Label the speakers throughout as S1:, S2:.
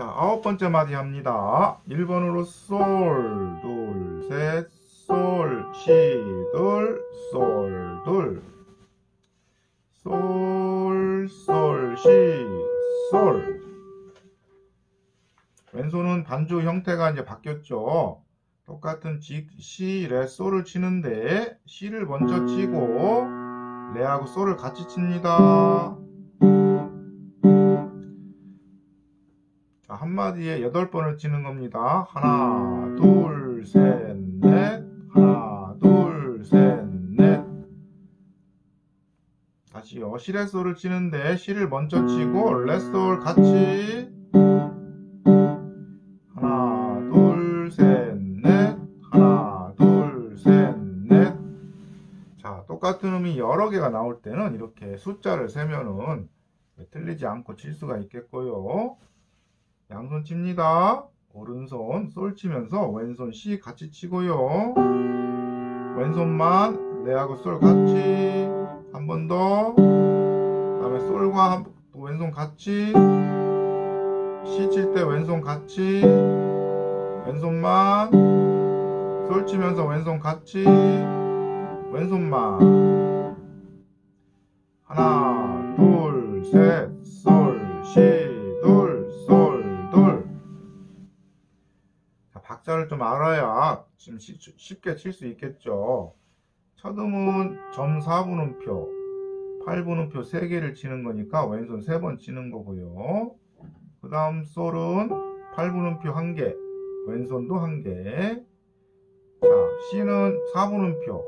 S1: 자, 아홉 번째 마디 합니다. 1번으로 솔, 둘, 셋, 솔, 시, 둘, 솔, 둘. 솔, 솔, 시, 솔. 왼손은 반주 형태가 이제 바뀌었죠. 똑같은 지, 시, 레, 솔을 치는데 시를 먼저 치고 레하고 솔을 같이 칩니다. 한마디에 여덟 번을 치는 겁니다. 하나, 둘, 셋, 넷. 하나, 둘, 셋, 넷. 다시요. 시레 솔을 치는데 시를 먼저 치고 레, 솔 같이 하나, 둘, 셋, 넷. 하나, 둘, 셋, 넷. 자, 똑같은 음이 여러 개가 나올 때는 이렇게 숫자를 세면은 틀리지 않고 칠 수가 있겠고요. 양손 칩니다. 오른손 솔 치면서 왼손 시 같이 치고요. 왼손만 레하고 솔 같이 한 번 더. 그 다음에 솔과 한- 또 왼손 같이 시칠때 왼손 같이 왼손만 솔 치면서 왼손 같이 왼손만 하나 둘셋 박자를 좀 알아야 좀 시- 쉽게 칠 수 있겠죠. 첫 음은 점 4분음표 8분음표 3개를 치는 거니까 왼손 3번 치는 거고요. 그 다음 솔은 8분음표 1개 왼손도 1개. 자 C는 4분음표.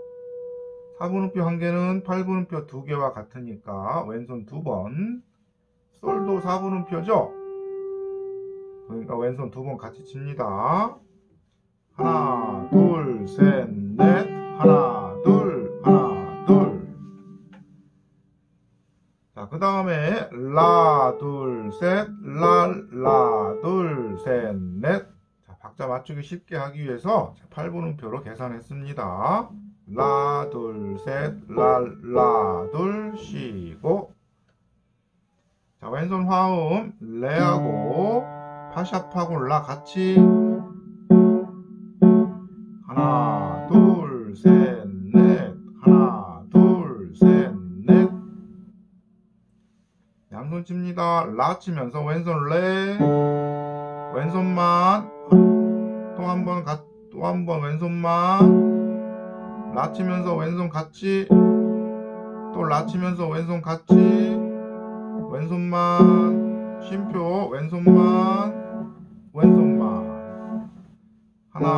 S1: 4분음표 1개는 8분음표 2개와 같으니까 왼손 2번. 솔도 4분음표죠? 그러니까 왼손 2번 같이 칩니다 하나 둘 셋 넷 하나 둘 하나 둘 자, 그 다음에 라, 둘, 셋, 라, 라, 둘, 셋, 넷. 자, 박자 맞추기 쉽게 하기 위해서 8분음표로 계산했습니다. 라, 둘, 셋, 라, 라, 둘, 쉬고. 자, 왼손 화음, 레하고, 파샵하고 라 같이. 양손 칩니다. 라 치면서 왼손 레. 왼손만. 또 한 번, 또 한 번 왼손만. 라 치면서 왼손 같이. 또 라 치면서 왼손 같이. 왼손만. 쉼표. 왼손만. 왼손만. 하나,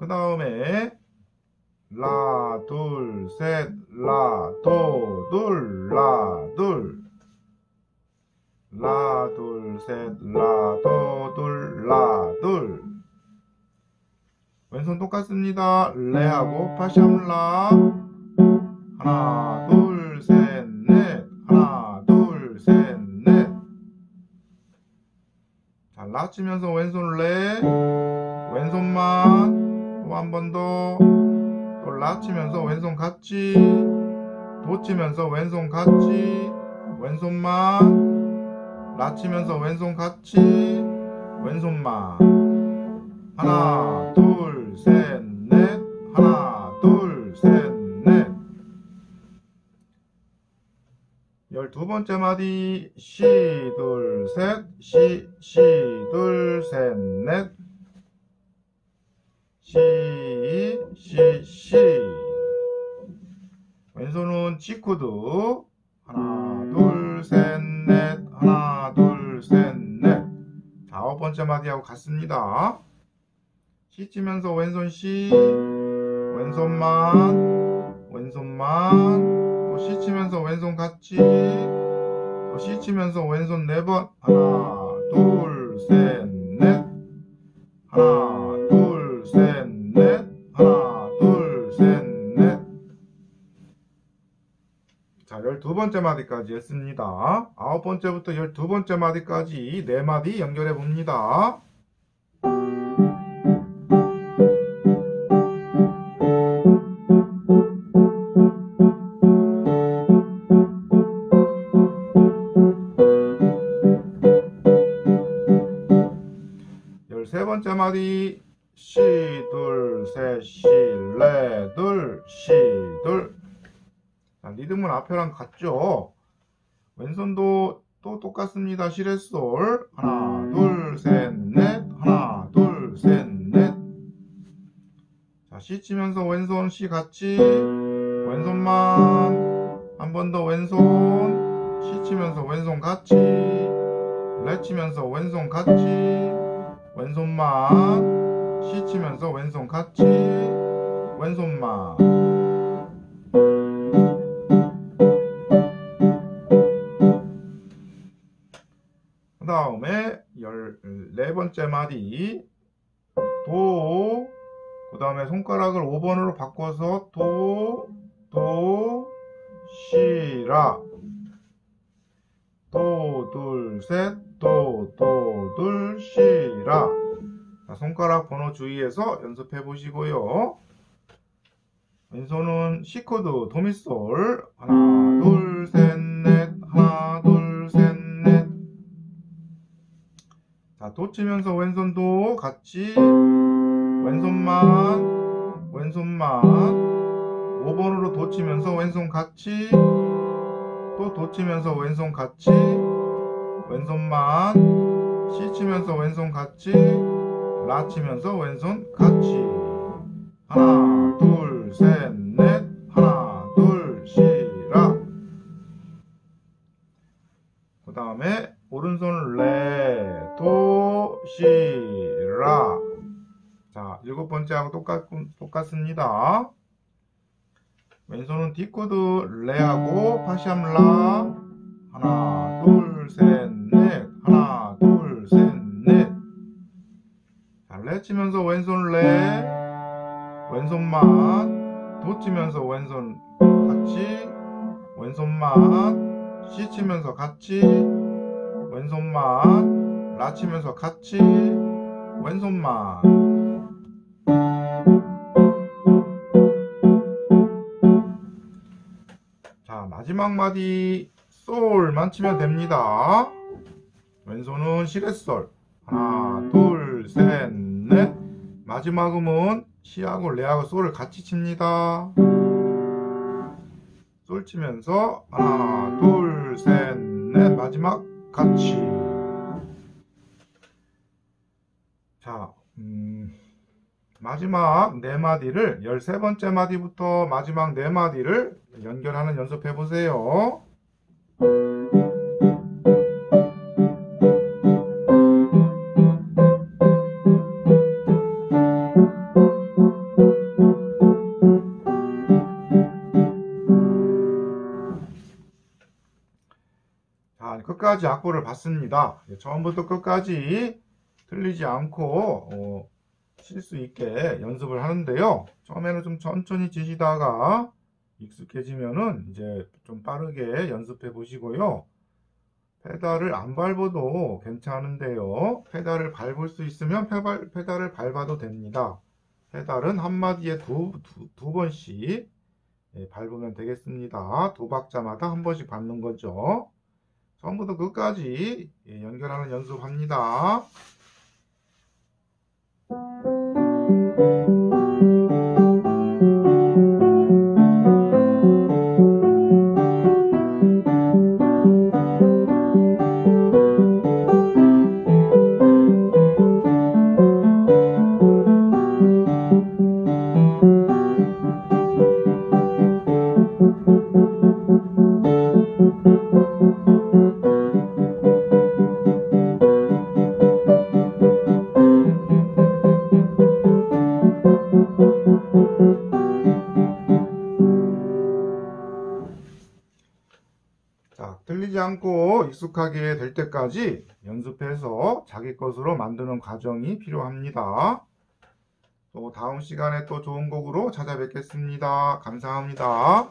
S1: 그 다음에 라, 둘, 셋, 라, 도, 둘, 라, 둘. 라, 둘, 셋, 라, 도, 둘, 라, 둘. 왼손 똑같습니다. 레하고 파샵 라. 하나, 둘, 셋, 넷. 하나, 둘, 셋, 넷. 자, 라 치면서 왼손 레. 왼손만. 또한번 더. 또라 치면서 왼손 같이. 도 치면서 왼손 같이. 왼손만. 라 치면서 왼손 같이. 왼손만. 하나, 둘, 셋, 넷. 하나, 둘, 셋, 넷. 열두 번째 마디. 시, 둘, 셋. 시, 시, 둘, 셋, 넷. 시, 시, 시. 왼손은 G코드. 하나, 둘, 셋, 넷. 하나, 둘, 셋, 넷. 자, 아홉 번째 마디하고 같습니다. 시 치면서 왼손 시. 왼손만. 왼손만. 또 시 치면서 왼손 같이. 또시 치면서 왼손 네 번. 하나, 두 번째 마디까지 했습니다. 아홉 번째부터 열두 번째 마디까지 네 마디 연결해 봅니다. 열세 번째 마디 시, 둘, 셋, 시, 레, 둘, 시, 둘 자, 리듬은 앞에랑 같죠? 왼손도 또 똑같습니다. 시레솔. 하나, 둘, 셋, 넷. 하나, 둘, 셋, 넷. 자, 시 치면서 왼손 시 같이. 왼손만. 한 번 더 왼손. 시 치면서 왼손 같이. 레 치면서 왼손 같이. 왼손만. 시 치면서 왼손 같이. 왼손만. 다음에 열네 번째 마디. 도, 그 다음에 손가락을 5번으로 바꿔서 도, 도, 시라. 도, 둘, 셋, 도, 도, 둘, 시라. 자, 손가락 번호 주의해서 연습해 보시고요. 왼손은 C코드 도미솔. 하나, 둘, 셋, 자, 도 치면서 왼손도 같이 왼손만 왼손만. 5번으로 도 치면서 왼손 같이 또 도 치면서 왼손 같이 왼손만. 시 치면서 왼손 같이 라 치면서 왼손 같이. 하나 둘셋 일곱 번째하고 똑같, 똑같습니다. 왼손은 D코드 레하고 파시암 라. 하나, 둘, 셋, 넷. 하나, 둘, 셋, 넷. 자, 레 치면서 왼손 레. 왼손만. 도 치면서 왼손 같이. 왼손만. 시 치면서 같이. 왼손만 라 치면서 같이 왼손만 마지막 마디 솔만 치면 됩니다. 왼손은 시레솔. 하나 둘셋 넷. 마지막 음은 시하고 레하고 솔을 같이 칩니다. 솔 치면서 하나 둘셋 넷. 마지막 같이. 자, 음, 마지막 네 마디를 13번째 마디부터 마지막 네 마디를 연결하는 연습해 보세요. 자, 끝까지 악보를 봤습니다. 예, 처음부터 끝까지 틀리지 않고 어, 칠 수 있게 연습을 하는데요. 처음에는 좀 천천히 치시다가 익숙해지면은 이제 좀 빠르게 연습해 보시고요. 페달을 안 밟아도 괜찮은데요. 페달을 밟을 수 있으면 페달, 페달을 밟아도 됩니다. 페달은 한마디에 두, 두, 두 번씩 예, 밟으면 되겠습니다. 두 박자마다 한 번씩 밟는 거죠. 처음부터 끝까지 예, 연결하는 연습합니다. 않고 익숙하게 될 때까지 연습해서 자기 것으로 만드는 과정이 필요합니다. 또 다음 시간에 또 좋은 곡으로 찾아뵙겠습니다. 감사합니다.